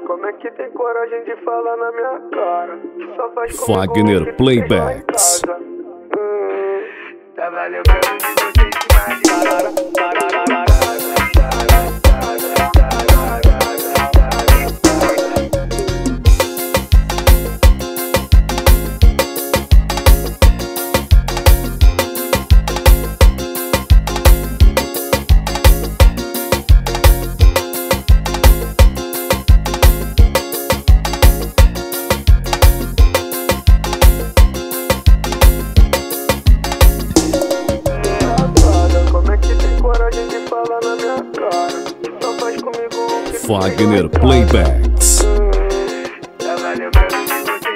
como é que tem coragem de falar na minha cara? Só faz comigo tu Playbacks. Tava lembrando de você coragem de falar na minha cara. Só faz comigo. Fagner Playbacks. Hum, Você.